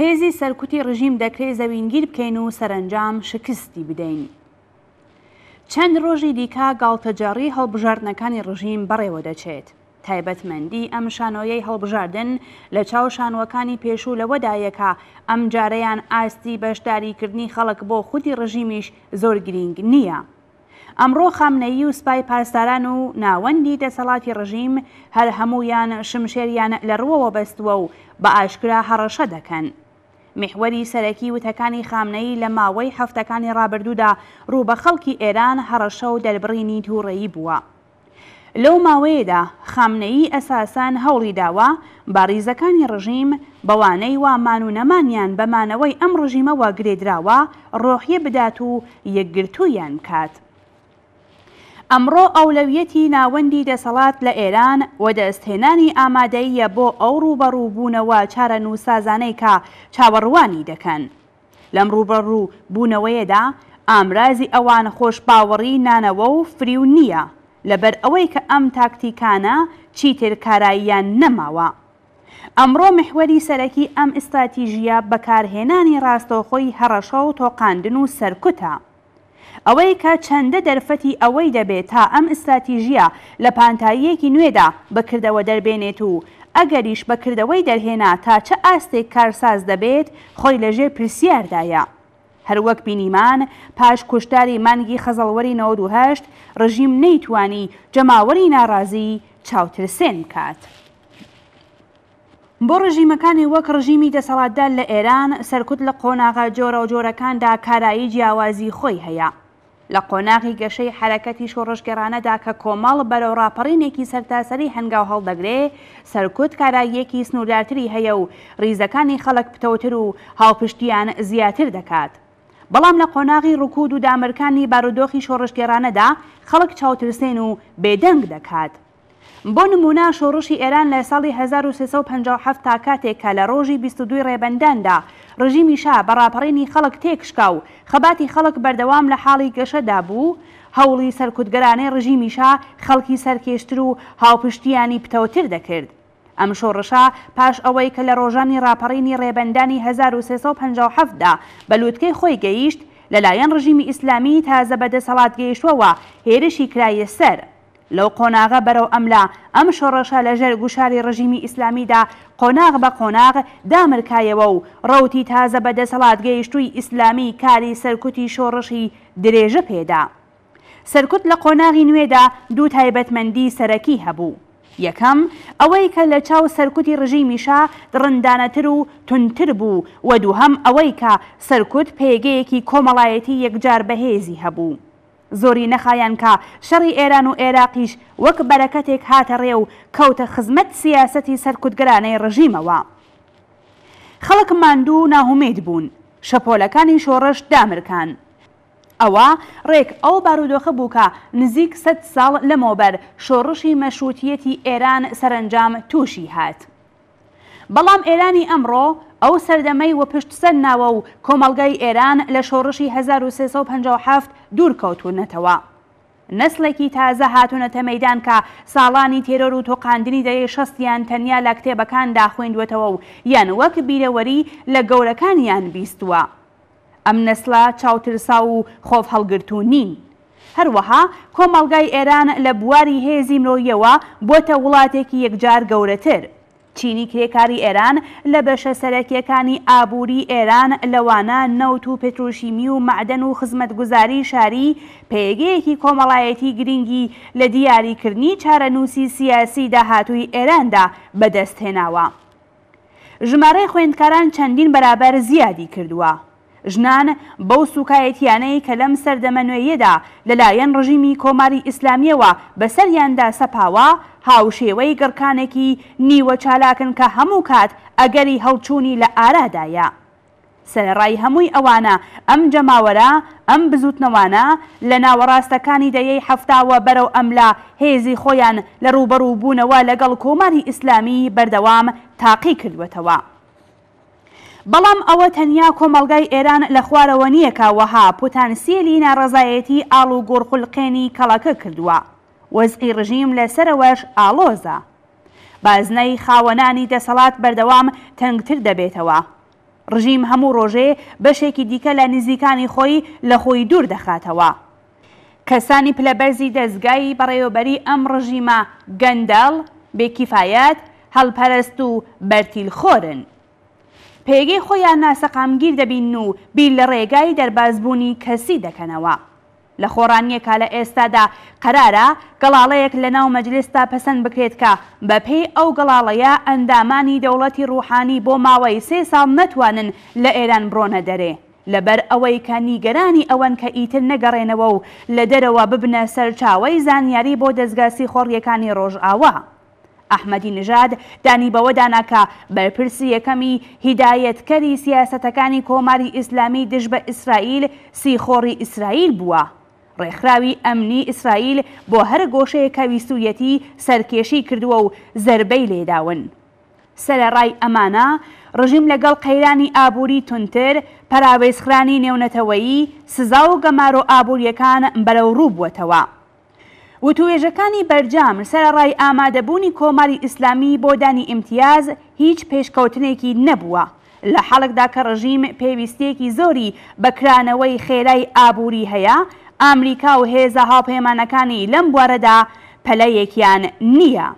هێزی سەرکوتی ڕژیم دەکرێت زەوینگیر بکەین و سەرنجام شکستی بدەین. چەند ڕۆژی دیکە گاڵتەجاڕی هەڵبژاردنەکانی ڕژیم بەڕێوە دەچێت. تایبەتمەندی ئەم شانۆیەی هەڵبژاردن لە چاو شانۆکانی پێشوو لەوەدایە کە ئەمجارەیان ئاستی بەشداریکردنی خەڵک بۆ خودی ڕژیمیش زۆر گرینگ نییە. ئەمڕۆ خامنەیی و سپای پاسداران و ناوەندی دەسەڵاتی ڕژیم هەر هەموویان شمشێریان لە ڕووەوە بەستووە و بە ئاشکرا هەڕەشە دەکەن. میحوەری سەرەکی وتەکانی خامنەیی لە ماوەی هەفتەکانی ڕابردوودا ڕوو بە خەڵکی ئێران هەڕەشە و دەربڕینی تووڕەیی بووە. لەو ماوەیەدا خامنەیی ئەساسەن هەوڵی داوە بە ڕیزەکانی ڕژیم بەوانەی وا مان و نەمانیان بە مانەوەی ئەم ڕژیمەوە گرێدراوە ڕۆحیە بدات و یەکگرتوویان بکات. ئەمڕۆ ئەولەویەتی ناوەندی دەسەڵات لە ئێران وەدەستهێنانی ئامادەییە بۆ ئەو ڕووبەڕووبوونەوە چارەنووسازانەی کە چاوەڕوانی دەکەن. لەم ڕووبەڕوو بوونەوەیەدا ئامرازی ئەوان خۆش باوەڕی نانەوە و فریو نییە، لەبەر ئەوەی کە ئەم تاکتیکانە چیتر کاراییان نەماوە. ئەمڕۆ محوەری سەرەکی ئەم ئیستراتیژییە بەکارهێنانی ڕاستەوخۆی هەڕەشە و تۆقاندن و سەرکوتە. ئەوەی کە چەندە دەرفەتی ئەوەی دەبێت تا ئەم ئستراتیژییە لە پانتاییەکی نوێدا بە کردەوە دەربێنێت و ئەگەریش بە کردەوەی دەرهێنا تا چ ئاستێک کارساز دەبێت خۆی لە ژێر پرسیاردایە. هەر وەک بینیمان پاش کوشتاری مانگی خەزەڵوەری نەوەد و هەشت ڕژیم نەیتوانی جەماوەری ناڕازی چاوترسێن بکات. بۆ ڕژیمەکانی وەک ڕژیمی دەسەڵاتدار لە ئێران، سەرکوت لە قۆناغە جۆراوجۆرەکاندا کارایی جیاوازی خۆی هەیە. لە قۆناغی گەشەی حەرەکەتی شۆڕشگێڕانەدا کە کۆمەڵ بەرەو ڕاپەڕینێکی سەرتاسەری هەنگاو هەڵدەگرێ، سەرکوت کاراییەکی سنووردارتری هەیە و ڕیزەکانی خەڵک پتەوتر و هاوپشتییان زیاتر دەکات. بەڵام لە قۆناغی ڕکود و دامرکانی بارودۆخی شۆڕشگێڕانەدا، خەڵک چاوترسێن و بێدەنگ دەکات. بۆ نموونە شۆڕشی ئێران لە ساڵی هەزار و سێ سەد و پەنجا و حەفت تا کاتێک کە لە ڕۆژی بیست و دووی ڕێبەنداندا ڕژیمی شا بە ڕاپەڕینی خەڵک تێکشکا و خەباتی خەڵک بەردەوام لە حاڵی گەشەدا بوو، هەوڵی سەرکوتگەرانەی ڕژیمی شا خەڵکی سەرکێشتر و هاوپشتییانی پتەوتر دەکرد. ئەم شۆڕشە پاش ئەوەی کە لە ڕۆژانی ڕاپەڕینی ڕێبەندانی هەزار و سێ سەد و پەنجا و حەفت دا بە لووتکەی خۆی گەیشت، لەلایەن ڕژیمی ئیسلامیی تازە بەدەسەڵاتگەیشتووەوە هێرشی کرایە سەر. لەو قۆناغە بەرەو ئەملا، ئەم شۆڕشە لە ژێر گوشاری ڕژیمی ئیسلامیدا قۆناغ بە قۆناغ دامرکایەوە و ڕەوتی تازە بە دەسەڵات گەیشتووی ئیسلامی کاری سەرکوتی شۆڕشی درێژە پێدا. سەرکوت لە قۆناغی نوێدا دوو تایبەتمەندی سەرەکی هەبوو. یەکەم، ئەوەی کە لە چاو سەرکوتی ڕژیمی شا دڕندانەتر و توندتر بوو و دووهەم ئەوەی کە سەرکوت پێگەیەکی کۆمەڵایەتی یەکجار بەهێزی هەبوو. زۆری نەخایاند کە شەڕی ئێران و ئێراقیش وەک بەرەکەتێک هاتە ڕێ و کەوتە خزمەت سیاسەتی سەرکوتگەرانەی ڕژیمەوە. خەڵک ماندوو و ناهومید بوون. شەپۆلەکانی شۆڕش دامرکان. ئەوە ڕێک ئەو بارودۆخە بوو کە نزیک سەد ساڵ لەمەوبەر شۆڕشی مەشرووتییەتی ئێران سەرەنجام تووشی هات. بەڵام ئێرانی ئەمڕۆ، ئەو سەردەمەی وپشت سەر ناوە و کۆمەڵگای ئێران لە شۆڕشی هەزار و سێ سەد و پەنجا و حەفت دوور کەوتوونەتەوە. نەسڵێکی تازە هاتوونەتە مەیدان کە ساڵانی تێرۆر و تۆقاندنی دەیەی شەستیان تەنیا لە کتێبەکاندا خویندووەتەوە و یان وەک بیرەوەری لە گەورەکانیان بیستووە. ئەم نەسلە چاوترساو و خۆڤ هەڵگرتوو نین. هەروەها کۆمەڵگای ئێران لە بواری هێزی مرۆییەوە بۆتە وڵاتێکی یەکجار گەورەتر. چینی کرێکاری ئێران لە بەشە سەرەکییەکانی ئابووری ئێران لەوانە نەوت و پتروشیمی و مەعدەن و خزمەتگوزاری شاری پێگەیەکی کۆمەڵایەتی گرینگی لە دیاریکردنی چارەنووسی سیاسی داهاتووی ئێراندا بەدەست هێناوە. ژمارەی خوێندکاران چەندین بەرابەر زیادی کردووە. ژنان بەو سووکایەتییانەی کە لەم سەردەمە نوێیەدا لەلایەن ڕژیمی کۆماری ئیسلامییەوە بەسەریاندا سەپاوە، هاوشێوەی گڕکانێکی نیوەچالاکن کە هەموو کات ئەگەری هەڵچوونی لە ئارادایە. سەرەڕای هەمووی ئەوانە ئەم جەماوەرە، ئەم بزووتنەوانە لە ناوەڕاستەکانی دەیەی حەفتا وە بەرەو ئەملا هێزی خۆیان لە ڕووبەڕوو بوونەوە لەگەڵ کۆماری ئیسلامی بەردەوام تاقی کردووەتەوە. بەڵام ئەوە تەنیا کۆمەڵگای ئێران لە خوارەوە نییە کە وەها پوتانسیێلی ناڕەزایەتی ئاڵ و گۆڕخولقێنی کەڵەکە کردووە. وەزعی ڕژیم لە سەرەوەش ئاڵۆزە. بازنەی خاوەنانی دەسەڵات بەردەوام تەنگتر دەبێتەوە. ڕژیم هەموو ڕۆژێ بەشێکی دیکە لە نزیکانی خۆی لە خۆی دوور دەخاتەوە. کەسانی پلەبەرزی دەزگای بەڕێوەبەریی ئەم ڕژیمە گەندەڵ، بێکیفایەت، هەلپەرست و بەرتیلخۆرن. پێگەی خۆیان ناسەقامگیر دەبینن و بیر لە ڕێگای دەربازبوونی کەسی دەکەنەوە. لە خۆڕانیەکا لە ئێستادا قەرارە گەڵاڵەیەک لە ناو مەجلیسدا پەسەند بکرێت کە بە پێی ئەو گەڵاڵەیە ئەندامانی دەوڵەتی ڕووحانی بۆ ماوەی سێ ساڵ نەتوانن لە ئێران بڕۆنە دەرێ لە بەر ئەوەی کە نیگەرانی ئەوەن کە ئیتر نەگەڕێنەوە و لە دەرەوە ببنە سەرچاوەی زانیاری بۆ دەزگا سیخۆڕیەکانی ڕۆژئاوا. ئەحمەدی نژاد دانی بەوەدا نا کە بەرپرسی یەکەمی هیدایەتکەری سیاسەتەکانی کۆماری ئیسلامی دژ بە ئیسرائیل سیخۆڕی ئیسرائیل بووە. ڕێکخراوی ئەمنی ئیسرائیل بۆ هەر گۆشەیەک کە ویستوویەتی سەرکێشی کردووە و زەربەی لێداون. سەرەڕای ئەمانە ڕژیم لەگەڵ قەیرانی ئابووری توندتر، پەراوێزخرانی نێونەتەوەیی، سزا و گەمارۆ ئابوورییەکان بەرەوڕوو بووەتەوە. وتووێژەکانی بەرجام سەرەڕای ئامادەبوونی کۆماری ئیسلامی بۆ دانی ئیمتیاز، هیچ پێشکەوتنێکی نەبووە، لە حاڵێکدا کە ڕژیم پێویستییەکی زۆری بە کرانەوەی خێرای ئابووری هەیە، ئامریکا و هێزە هاوپەیمانەکانی لەم بوارەدا پەلەیەکیان نییە.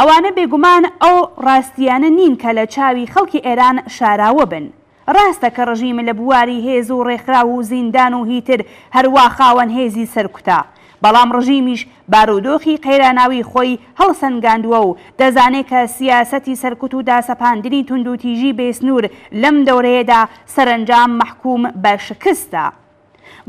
ئەوانە بێگومان ئەو ڕاستییانە نین کە لە چاوی خەڵکی ئێران شاراوە بن. ڕاستە کە ڕژیم لە بواری هێز و ڕێکخراو و زیندان و هیتر هەر وا خاوەن هێزی سەرکوتە، بەڵام ڕژیمیش بارودۆخی قەیراناوی خۆی هەڵسەنگاندووە و دەزانێ کە سیاسەتی سەرکوت و داسەپاندنی توندوتیژی بێسنوور لەم دەورەیەدا سەرەنجام مەحکووم بە شکستە.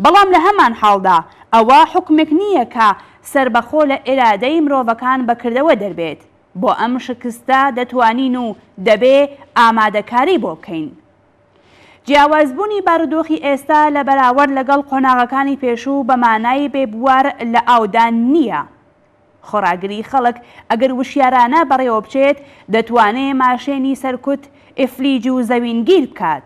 بەڵام لە هەمان حاڵدا ئەوە حوکمێک نییە کە سەربەخۆ لە ئیرادەی مرۆڤەکان بە کردەوە دەربێت، بۆ ئەم شکستە دەتوانین و دەبێ ئامادەکاری بۆ بکەین. جیاوازبوونی بارودۆخی ئێستا لە بەراوەرد لەگەڵ قۆناغەکانی پێشوو بە مانای بێ بوار لە ئاودان نییە. خۆڕاگری خەڵک ئەگەر وشیارانە بەڕێوە بچێت، دەتوانێ ماشێنی سەرکوت، ئیفلیج و زەوینگیر بکات.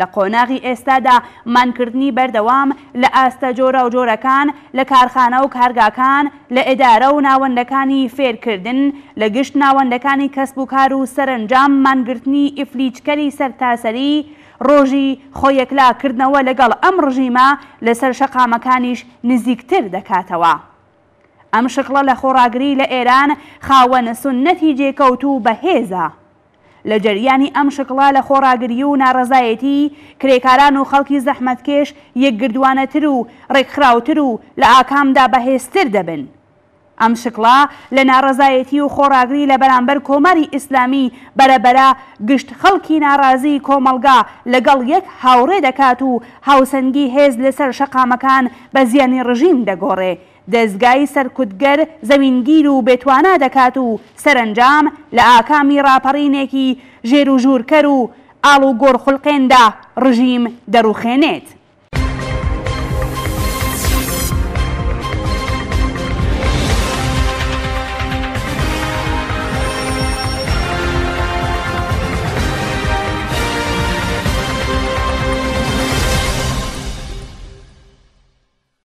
لە قۆناغی ئێستادا مانکردنی بەردەوام لە ئاستە جۆراوجۆرەکان، لە کارخانە و کارگاکان، لە ئێدارە و ناوەندەکانی فێرکردن، لە گشت ناوەندەکانی کەسبوکار و سەرەنجام مانگرتنی ئیفلیجکەری سەرتاسەری ڕۆژی خۆ یەکلا کردنەوە لەگەڵ ئەم ڕژیمە لەسەر شەقامەکانیش نزیکتر دەکاتەوە ئەم شکڵە لە خۆڕاگری لە ئێران خاوەن سوننەتی جێکەوتوو بەهێزە لە جەریانی ئەم شکڵالە خۆڕاگری و ناڕەزایەتی، کرێکاران و خەڵکی زەحمەتکێش یەکگردوانەتر و ڕێکخراوتر و لە ئاکامدا بەهێزتر دەبن. ئەم شکڵە لە ناڕەزایەتی و خۆڕاگری لە بەرامبەر کۆماری ئیسلامی بەرەبەرە گشت خەڵکی ناڕازی کۆمەڵگا لەگەڵ یەک هاوڕێ دەکات و هاوسەنگی هێز لەسەر شەقامەکان بە زیانی ڕژیم دەگۆڕێ دەزگای سەرکوتگەر زەوینگیر و بێتوانا دەکات و سەرەنجام لە ئاکامی ڕاپەڕینێکی ژێروژوورکەر و ئاڵوگۆڕخولقێندا ڕژیم دەڕوخێنێت.